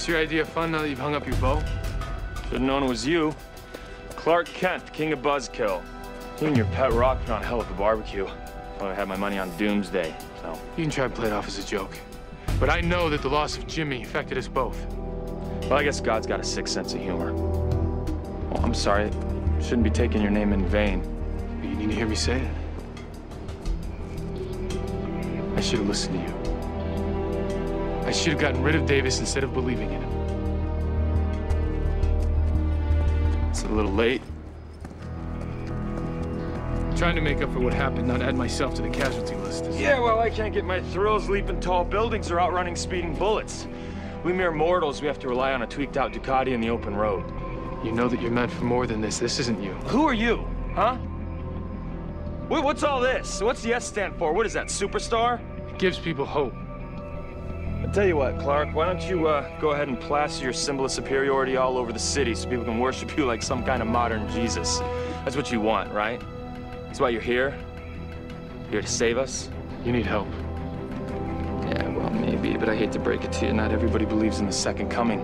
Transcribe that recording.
This your idea of fun now that you've hung up your bow? Should've known it was you. Clark Kent, king of buzzkill. You and your pet rock put on a hell of a barbecue. Well, I had my money on Doomsday, so. You can try to play it off as a joke. But I know that the loss of Jimmy affected us both. Well, I guess God's got a sick sense of humor. Well, I'm sorry. Shouldn't be taking your name in vain. You need to hear me say it. I should have listened to you. I should have gotten rid of Davis instead of believing in him. It's a little late. Trying to make up for what happened, not add myself to the casualty list. Yeah, well, I can't get my thrills leaping tall buildings or outrunning speeding bullets. We mere mortals, we have to rely on a tweaked out Ducati in the open road. You know that you're meant for more than this. This isn't you. Who are you, huh? Wait, what's all this? What's the S stand for? What is that, superstar? It gives people hope. I tell you what, Clark, why don't you uh, go ahead and plaster your symbol of superiority all over the city so people can worship you like some kind of modern Jesus? That's what you want, right? That's why you're here? Here to save us? You need help. Yeah, well, maybe, but I hate to break it to you. Not everybody believes in the second coming.